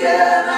together.